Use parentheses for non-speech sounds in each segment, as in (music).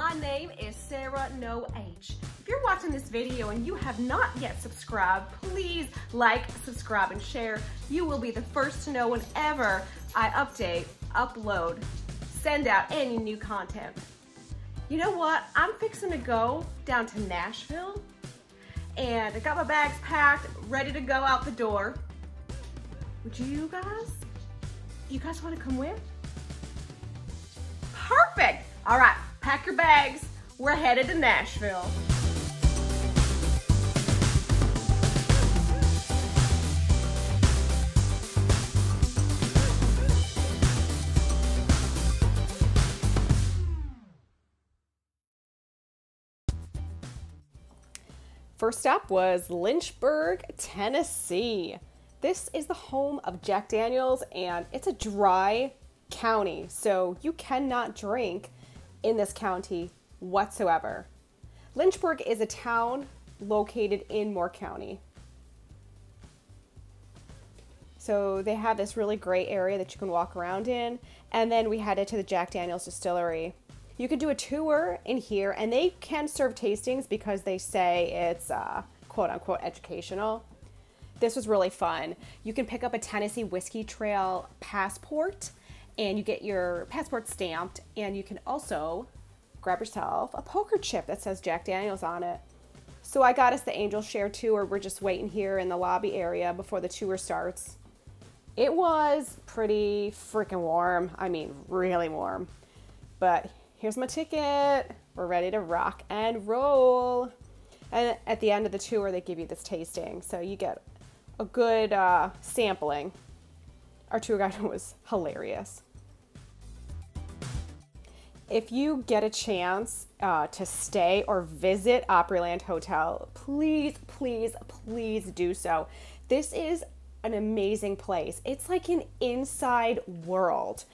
My name is Sara No H. If you're watching this video and you have not yet subscribed, please like, subscribe, and share. You will be the first to know whenever I update, upload, send out any new content. You know what? I'm fixing to go down to Nashville and I got my bags packed, ready to go out the door. Would you guys, you guys want to come with? Perfect. All right, pack your bags. We're headed to Nashville. First up was Lynchburg, Tennessee. This is the home of Jack Daniels, and it's a dry county, so you cannot drink in this county whatsoever. Lynchburg is a town located in Moore County. So they have this really great area that you can walk around in, and then we headed to the Jack Daniels distillery. You could do a tour in here, and they can serve tastings because they say it's uh, quote unquote educational. This was really fun. You can pick up a Tennessee Whiskey Trail passport and you get your passport stamped, and you can also grab yourself a poker chip that says Jack Daniels on it. So I got us the Angel Share tour. We're just waiting here in the lobby area before the tour starts. It was pretty freaking warm. I mean, really warm. But here's my ticket. We're ready to rock and roll. And at the end of the tour, they give you this tasting. So you get a good uh, sampling. Our tour guide (laughs) was hilarious. If you get a chance uh, to stay or visit Opryland Hotel, please, please, please do so. This is an amazing place. It's like an inside world.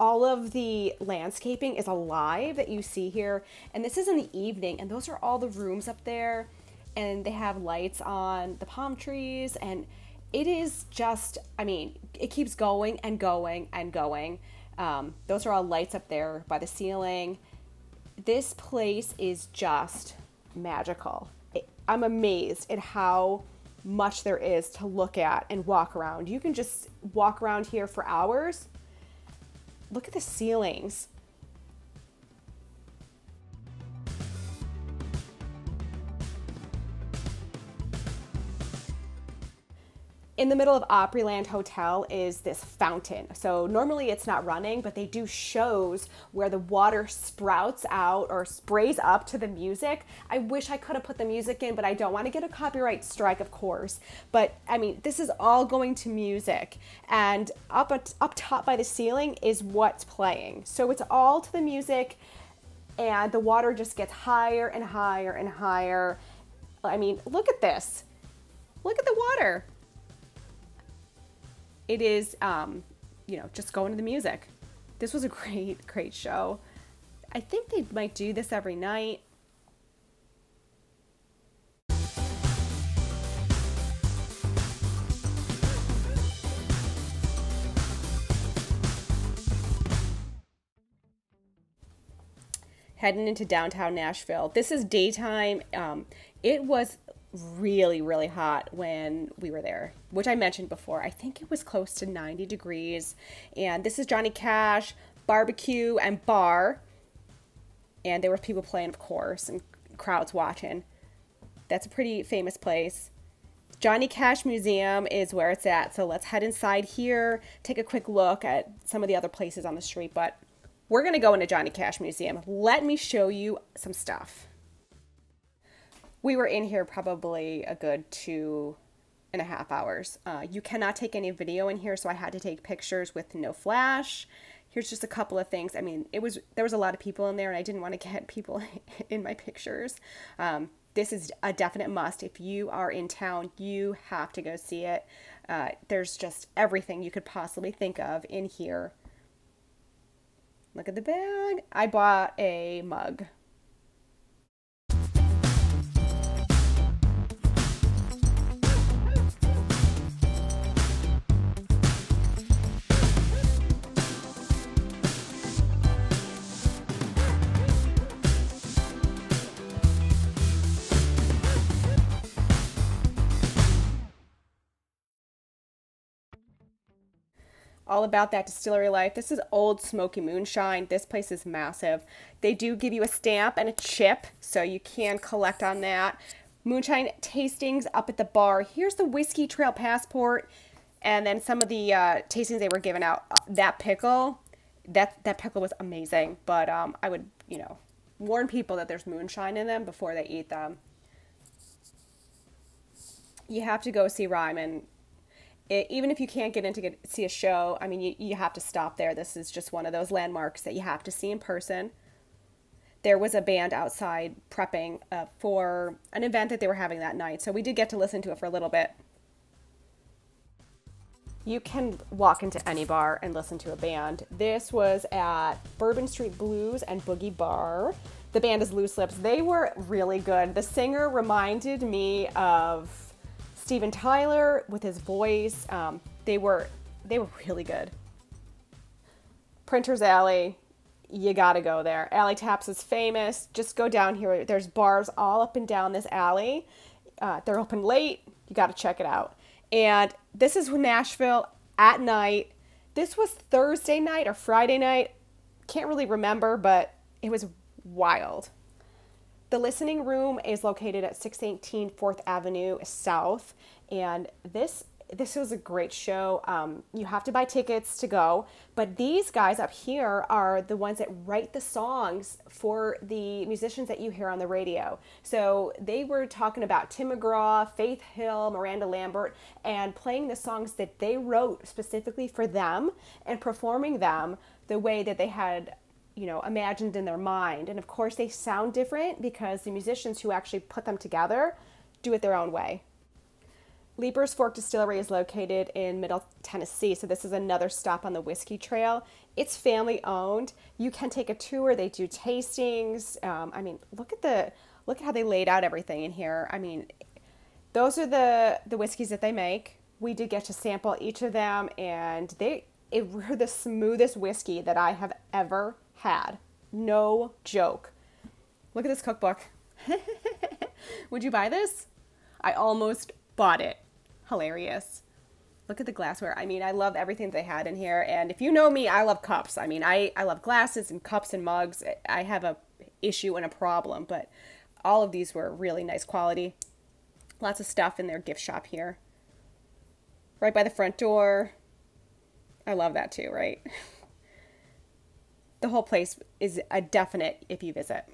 All of the landscaping is alive that you see here. And this is in the evening, and those are all the rooms up there. And they have lights on the palm trees. And it is just, I mean, it keeps going and going and going. Um, those are all lights up there by the ceiling. This place is just magical. It, I'm amazed at how much there is to look at and walk around. You can just walk around here for hours. Look at the ceilings. In the middle of Opryland Hotel is this fountain. So normally it's not running, but they do shows where the water sprouts out or sprays up to the music. I wish I could have put the music in, but I don't want to get a copyright strike, of course. But I mean, this is all going to music, and up at, up top by the ceiling is what's playing. So it's all to the music, and the water just gets higher and higher and higher. I mean, look at this. Look at the water it is, um, you know, just going to the music. This was a (laughs) great, great show. I think they might do this every night. heading into downtown Nashville. This is daytime. Um, it was really, really hot when we were there, which I mentioned before. I think it was close to 90 degrees. And this is Johnny Cash Barbecue and Bar. And there were people playing, of course, and crowds watching. That's a pretty famous place. Johnny Cash Museum is where it's at. So let's head inside here, take a quick look at some of the other places on the street. But we're going to go into Johnny Cash Museum. Let me show you some stuff we were in here probably a good two and a half hours. Uh, you cannot take any video in here, so I had to take pictures with no flash. Here's just a couple of things. I mean, it was there was a lot of people in there, and I didn't want to get (laughs) people (laughs) in my pictures. Um, this is a definite must. If you are in town, you have to go see it. Uh, there's just everything you could possibly think of in here. Look at the bag. I bought a mug all about that distillery life. This is Ole Smoky Moonshine. This place is massive. They do give you a stamp and a chip, so you can collect on that. Moonshine tastings up at the bar. Here's the Whiskey Trail Passport, and then some of the uh, tastings they were giving out. Uh, that pickle, that that pickle was amazing. But um, I would, you know, warn people that there's moonshine in them before they eat them. You have to go see Ryman it, even if you can't get in to get, see a show, I mean, you, you have to stop there. This is just one of those landmarks that you have to see in person. There was a band outside prepping uh, for an event that they were having that night, so we did get to listen to it for a little bit. You can walk into any bar and listen to a band. This was at Bourbon Street Blues and Boogie Bar. The band is Loose Lips. They were really good. The singer reminded me of Steven Tyler with his voice. Um, they were they were really good. Printer's Alley, you gotta go there. Alley Taps is famous. Just go down here. There's bars all up and down this alley. Uh, they're open late. You gotta check it out. And this is Nashville at night. This was Thursday night or Friday night. Can't really remember, but it was wild. The listening room is located at 618 4th Avenue South, and this this was a great show. Um, you have to buy tickets to go, but these guys up here are the ones that write the songs for the musicians that you hear on the radio. So they were talking about Tim McGraw, Faith Hill, Miranda Lambert, and playing the songs that they wrote specifically for them and performing them the way that they had you know, imagined in their mind. And of course, they sound different because the musicians who actually put them together do it their own way. Leiper's Fork Distillery is located in Middle Tennessee, so this is another stop on the Whiskey Trail. It's family owned. You can take a tour. They do tastings. Um, I mean, look at the look at how they laid out everything in here. I mean, those are the the whiskeys that they make. We did get to sample each of them, and they it (laughs) were the smoothest whiskey that I have ever had. No joke. Look at this cookbook. (laughs) Would you buy this? I almost bought it. Hilarious. Look at the glassware. I mean, I love everything they had in here. And if you know me, I love cups. I mean, I, I love glasses and cups and mugs. I have a issue and a problem, but all of these were really nice quality. Lots of stuff in their gift shop here. Right by the front door. I love that too, right? (laughs) the whole place is a definite if you visit.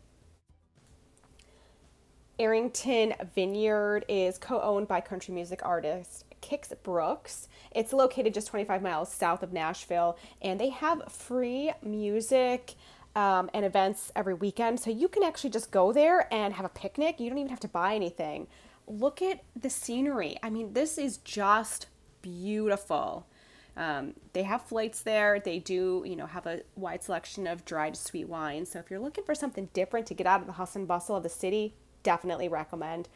Arrington Vineyard is co owned by country music artist Kix Brooks. It's located just 25 miles south of Nashville, and they have free music um, and events every weekend. So you can actually just go there and have a picnic. You don't even have to buy anything. Look at the scenery. I mean, this is just beautiful. Um, they have flights there. They do, you know, have a wide selection of dried sweet wine. So if you're looking for something different to get out of the hustle and bustle of the city, definitely recommend.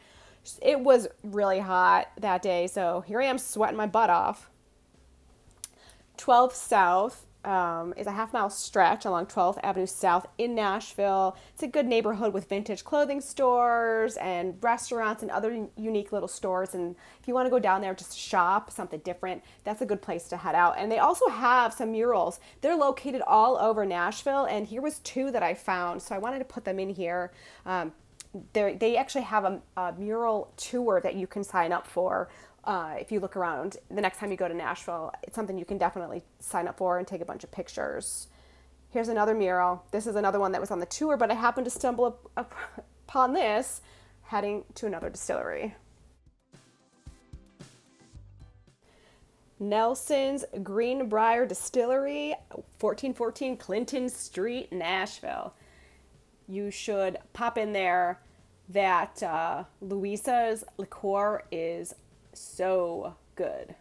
It was really hot that day, so here I am sweating my butt off. 12 South um, is a half mile stretch along 12th Avenue South in Nashville. It's a good neighborhood with vintage clothing stores and restaurants and other unique little stores. And if you want to go down there just to shop something different, that's a good place to head out. And they also have some murals. They're located all over Nashville, and here was two that I found, so I wanted to put them in here. Um, they actually have a, a mural tour that you can sign up for uh, if you look around the next time you go to Nashville, it's something you can definitely sign up for and take a bunch of pictures. Here's another mural. This is another one that was on the tour, but I happened to stumble up, up (laughs) upon this heading to another distillery. Nelson's Greenbrier Distillery, 1414 Clinton Street, Nashville. You should pop in there. That uh, Louisa's liqueur is so good.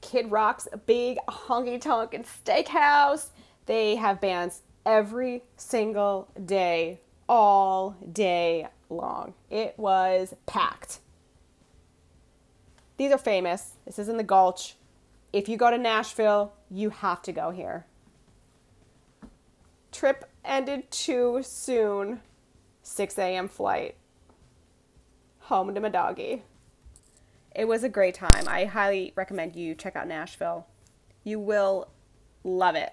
Kid Rock's big honky tonk and steakhouse. They have bands every single day, all day long. It was packed. These are famous. This is in the Gulch. If you go to Nashville, you have to go here. Trip ended too soon. 6 a.m. flight home to my doggy. it was a great time. I highly recommend you check out Nashville. You will love it.